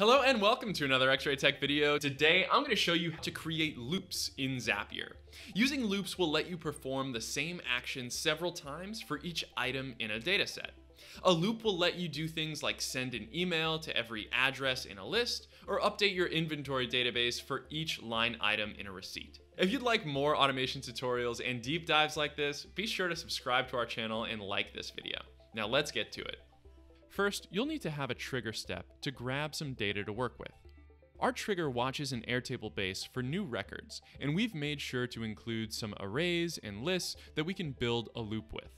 Hello and welcome to another X-Ray Tech video. Today I'm going to show you how to create loops in Zapier. Using loops will let you perform the same action several times for each item in a dataset. A loop will let you do things like send an email to every address in a list or update your inventory database for each line item in a receipt. If you'd like more automation tutorials and deep dives like this, be sure to subscribe to our channel and like this video. Now let's get to it. First, you'll need to have a trigger step to grab some data to work with. Our trigger watches an Airtable base for new records, and we've made sure to include some arrays and lists that we can build a loop with.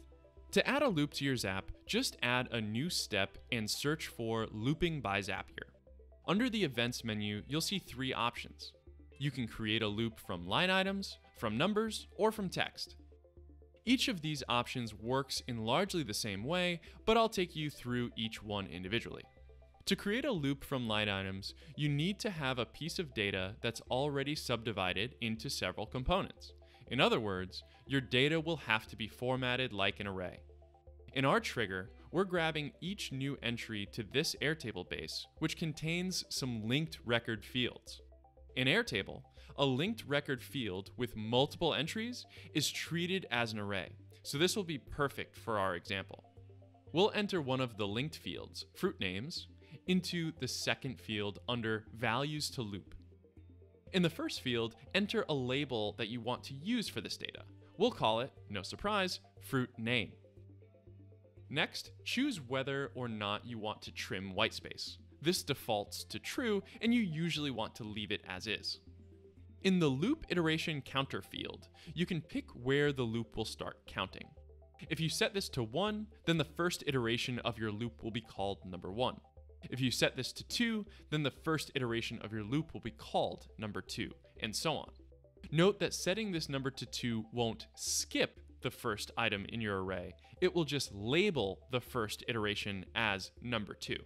To add a loop to your Zap, just add a new step and search for Looping by Zapier. Under the Events menu, you'll see three options. You can create a loop from line items, from numbers, or from text. Each of these options works in largely the same way, but I'll take you through each one individually. To create a loop from line items, you need to have a piece of data that's already subdivided into several components. In other words, your data will have to be formatted like an array. In our trigger, we're grabbing each new entry to this Airtable base, which contains some linked record fields. In Airtable, a linked record field with multiple entries is treated as an array, so this will be perfect for our example. We'll enter one of the linked fields, fruit names, into the second field under values to loop. In the first field, enter a label that you want to use for this data. We'll call it, no surprise, fruit name. Next, choose whether or not you want to trim whitespace. This defaults to true, and you usually want to leave it as is. In the loop iteration counter field, you can pick where the loop will start counting. If you set this to 1, then the first iteration of your loop will be called number 1. If you set this to 2, then the first iteration of your loop will be called number 2, and so on. Note that setting this number to 2 won't skip the first item in your array, it will just label the first iteration as number 2.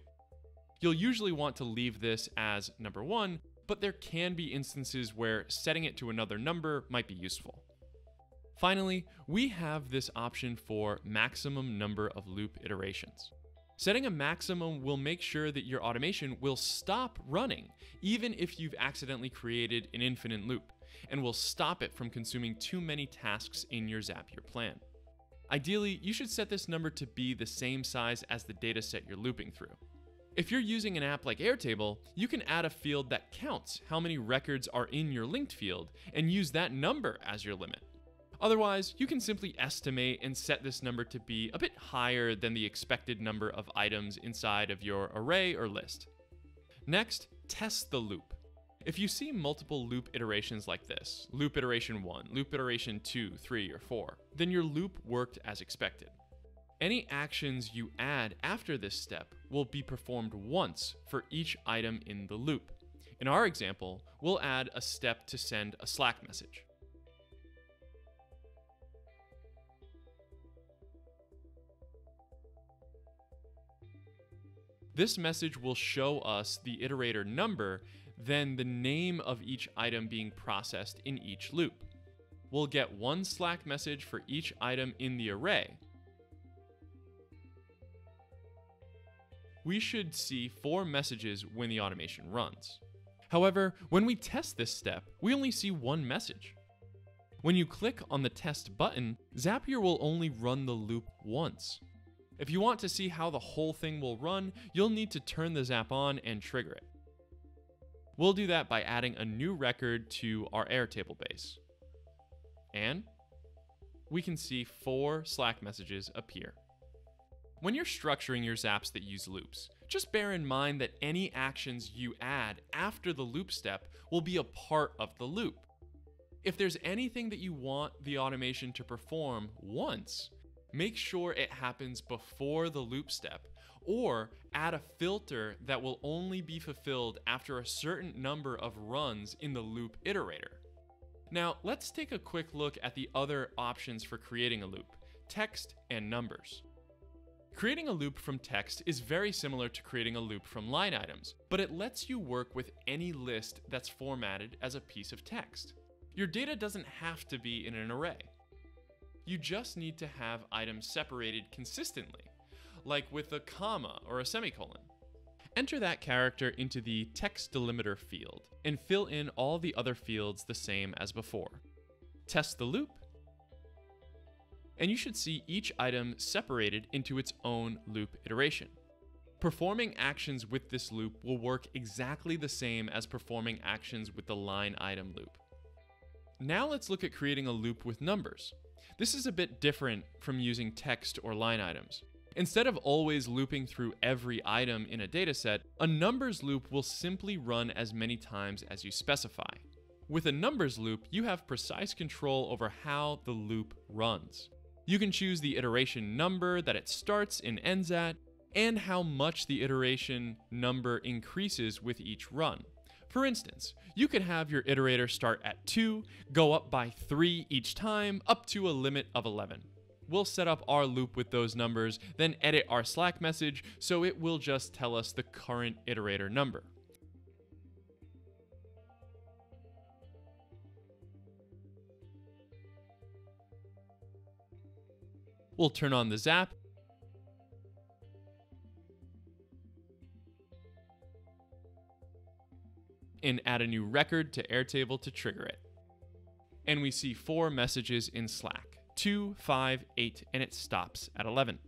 You'll usually want to leave this as number 1 but there can be instances where setting it to another number might be useful. Finally, we have this option for maximum number of loop iterations. Setting a maximum will make sure that your automation will stop running, even if you've accidentally created an infinite loop, and will stop it from consuming too many tasks in your Zapier plan. Ideally, you should set this number to be the same size as the dataset you're looping through. If you're using an app like Airtable, you can add a field that counts how many records are in your linked field and use that number as your limit. Otherwise, you can simply estimate and set this number to be a bit higher than the expected number of items inside of your array or list. Next, test the loop. If you see multiple loop iterations like this, loop iteration 1, loop iteration 2, 3, or 4, then your loop worked as expected. Any actions you add after this step will be performed once for each item in the loop. In our example, we'll add a step to send a Slack message. This message will show us the iterator number, then the name of each item being processed in each loop. We'll get one Slack message for each item in the array, we should see four messages when the automation runs. However, when we test this step, we only see one message. When you click on the test button, Zapier will only run the loop once. If you want to see how the whole thing will run, you'll need to turn the Zap on and trigger it. We'll do that by adding a new record to our Airtable base. And we can see four Slack messages appear. When you're structuring your zaps that use loops, just bear in mind that any actions you add after the loop step will be a part of the loop. If there's anything that you want the automation to perform once, make sure it happens before the loop step, or add a filter that will only be fulfilled after a certain number of runs in the loop iterator. Now, let's take a quick look at the other options for creating a loop text and numbers. Creating a loop from text is very similar to creating a loop from line items, but it lets you work with any list that's formatted as a piece of text. Your data doesn't have to be in an array. You just need to have items separated consistently, like with a comma or a semicolon. enter that character into the text delimiter field and fill in all the other fields the same as before. Test the loop, and you should see each item separated into its own loop iteration. Performing actions with this loop will work exactly the same as performing actions with the line item loop. Now let's look at creating a loop with numbers. This is a bit different from using text or line items. Instead of always looping through every item in a dataset, a numbers loop will simply run as many times as you specify. With a numbers loop, you have precise control over how the loop runs. You can choose the iteration number that it starts and ends at, and how much the iteration number increases with each run. For instance, you could have your iterator start at 2, go up by 3 each time, up to a limit of 11. We'll set up our loop with those numbers, then edit our Slack message so it will just tell us the current iterator number. We'll turn on the zap and add a new record to Airtable to trigger it. And we see four messages in Slack 2, 5, 8, and it stops at 11.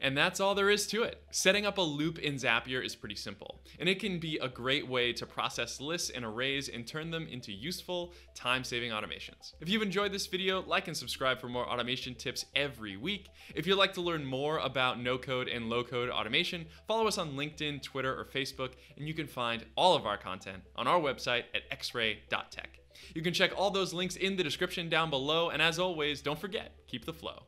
And that's all there is to it. Setting up a loop in Zapier is pretty simple, and it can be a great way to process lists and arrays and turn them into useful, time-saving automations. If you've enjoyed this video, like and subscribe for more automation tips every week. If you'd like to learn more about no-code and low-code automation, follow us on LinkedIn, Twitter, or Facebook, and you can find all of our content on our website at xray.tech. You can check all those links in the description down below, and as always, don't forget, keep the flow.